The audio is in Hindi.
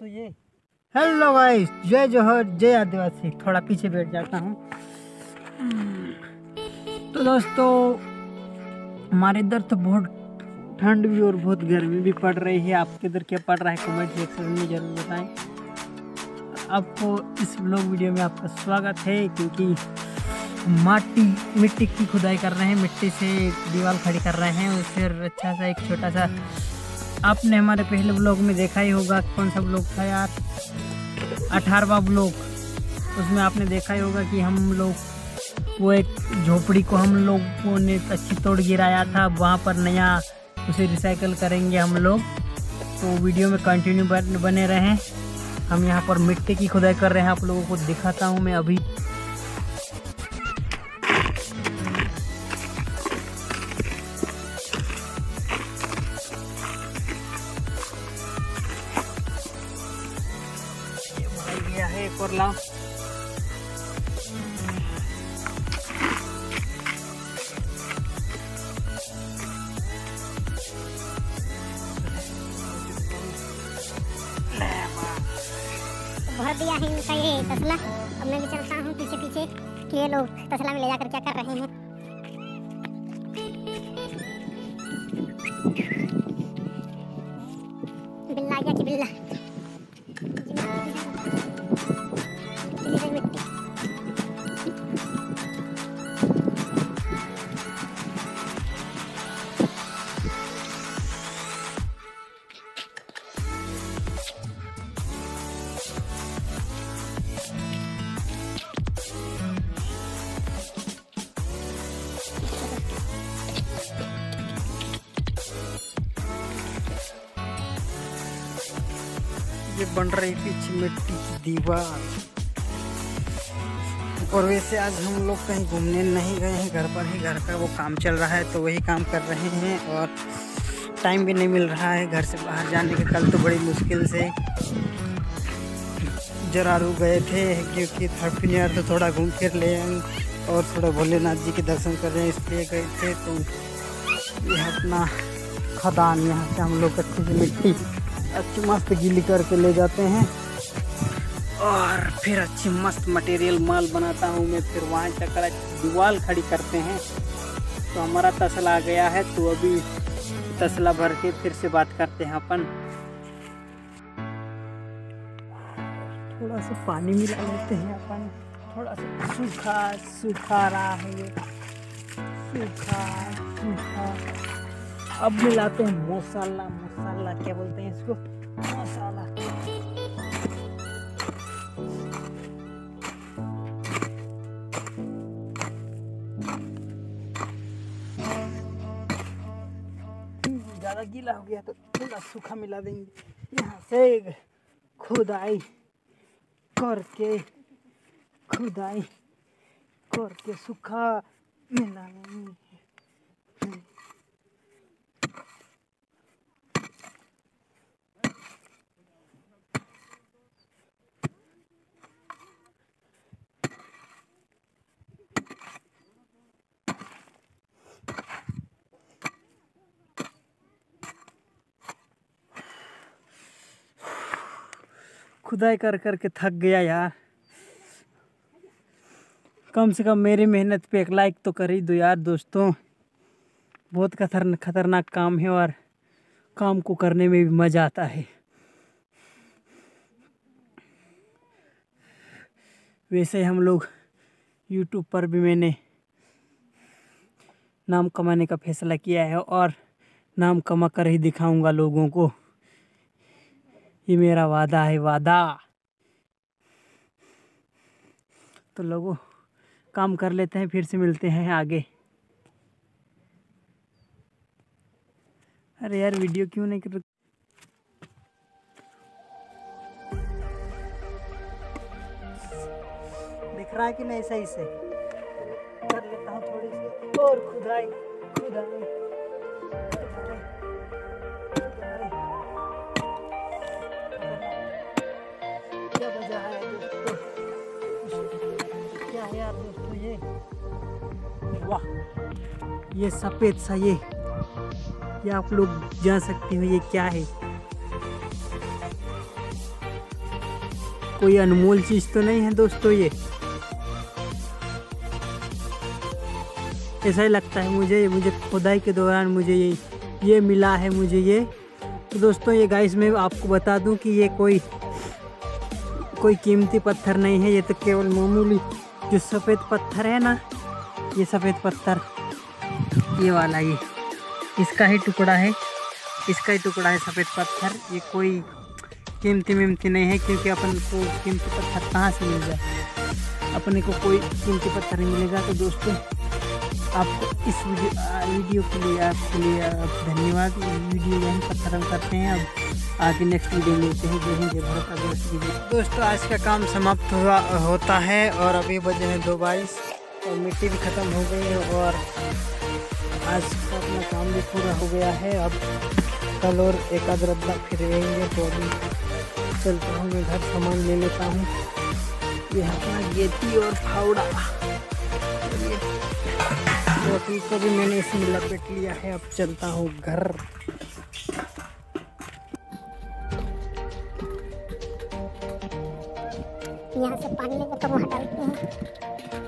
तो ये। हेलो गाइस जय जोहर, जय आदिवासी। थोड़ा पीछे बैठ जाता हूँ। तो दोस्तों, हमारे इधर तो बहुत ठंड भी और बहुत गर्मी भी पड़ रही है। आपके इधर क्या पड़ रहा है? कमेंट सेक्शन में ज़रूर बताएँ। आपको इस ब्लॉग वीडियो में आपका स्वागत है, क्योंकि माटी, मिट्टी की खुदाई कर रहे हैं, मिट्टी से दीवार खड़ी कर रहे हैं, और फिर अच्छा सा, एक छोटा सा, आपने हमारे पहले ब्लॉग में देखा ही होगा कौन सा ब्लॉग था यार? अठारहवा ब्लॉग उसमें आपने देखा ही होगा कि हम लोग, वो एक झोपड़ी को हम लोगों ने अच्छी तोड़ गिराया था, वहाँ पर नया उसे रिसाइकल करेंगे हम लोग। तो वीडियो में कंटिन्यू बने रहें। हम यहाँ पर मिट्टी की खुदाई कर रहे हैं। आप लोगों को दिखाता हूँ मैं अभी। गया है एक और लाओ है इनका ये तसला। अब मैं भी चलता हूँ पीछे पीछे कि ये लोग तसला में ले जाकर क्या कर रहे हैं? ये बन रही पीछे मिट्टी की दीवार। और वैसे आज हम लोग कहीं घूमने नहीं गए हैं, घर पर ही घर का वो काम चल रहा है तो वही काम कर रहे हैं और टाइम भी नहीं मिल रहा है, घर से बाहर जाने के कल तो बड़ी मुश्किल से जरारू गए थे, क्योंकि थर्ड ईयर तो थोड़ा घूम फिर ले और थोड़ा भोलेनाथ जी के दर्शन कर रहे हैं, इसलिए गए थे तो ये अपना खदान, यहाँ से हम लोग अच्छी मिट्टी अच्छी मस्त गीली करके ले जाते हैं। और फिर अच्छी मस्त मटेरियल माल बनाता हूँ मैं। फिर वहाँ चक्कर दीवार खड़ी करते हैं। तो हमारा तसला आ गया है। तो अभी तसला भर के फिर से बात करते हैं अपन। थोड़ा सा पानी मिला लेते हैं अपन। थोड़ा सा सूखा सूखा रहा है। सूखा सूखा। अब मिलाते हैं मसाला मसाला, क्या बोलते हैं इसको? मसाला। ज़्यादा गीला हो गया तो थोड़ा सूखा मिला देंगे। यहाँ से खुदाई करके खुदाई करके सूखा मिला लेंगे खुदाई कर कर के थक गया यार। कम से कम मेरी मेहनत पे एक लाइक तो कर ही दो यार दोस्तों। बहुत खतर खतरनाक काम है और काम को करने में भी मज़ा आता है। वैसे हम लोग यूट्यूब पर भी मैंने नाम कमाने का फैसला किया है और नाम कमा कर ही दिखाऊँगा लोगों को। ये मेरा वादा है, वादा। तो लोगों, काम कर लेते हैं, फिर से मिलते हैं आगे। अरे यार, वीडियो क्यों नहीं कर दिख रहा है कि नहीं सही से? कर लेता हूँ थोड़ी सी। और खुदाई खुदाई। वाह, ये सफ़ेद सा ये। ये आप लोग जान सकते हो ये क्या है। कोई अनमोल चीज़ तो नहीं है दोस्तों ये। ऐसा ही लगता है मुझे मुझे खुदाई के दौरान मुझे ये ये मिला है मुझे ये। तो दोस्तों ये गाइस मैं आपको बता दूँ कि ये कोई कोई कीमती पत्थर नहीं है, ये तो केवल मामूली जो सफ़ेद पत्थर है ना, ये सफ़ेद पत्थर, ये वाला ये, इसका ही टुकड़ा है, इसका ही टुकड़ा है सफ़ेद पत्थर। ये कोई कीमती वीमती नहीं है, क्योंकि अपन को कीमती पत्थर कहाँ से मिल जाए? अपने को कोई कीमती पत्थर नहीं मिलेगा। तो दोस्तों, आपको इस वीडियो वीडियो के लिए आपके लिए धन्यवाद। वीडियो यहीं पर खत्म करते हैं अब। आगे नेक्स्ट वीडियो मिलते हैं जय भारत नेक्स्ट वीडियो दोस्तों, आज का काम समाप्त हुआ, होता है और अभी बजे हैं दो बाईस और मिट्टी भी ख़त्म हो गई है और आज का अपना काम भी पूरा हो गया है। अब कल और एक आध रद्दा फिर रहेंगे तो अभी चलता हूँ, मैं घर सामान ले लेता हूँ। ये अपना गेती और फावड़ा। रोटी को भी मैंने इसमें लपेट लिया है, अब चलता हूँ घर। यहाँ से पानी लेकर तो वहाँ डालते हैं।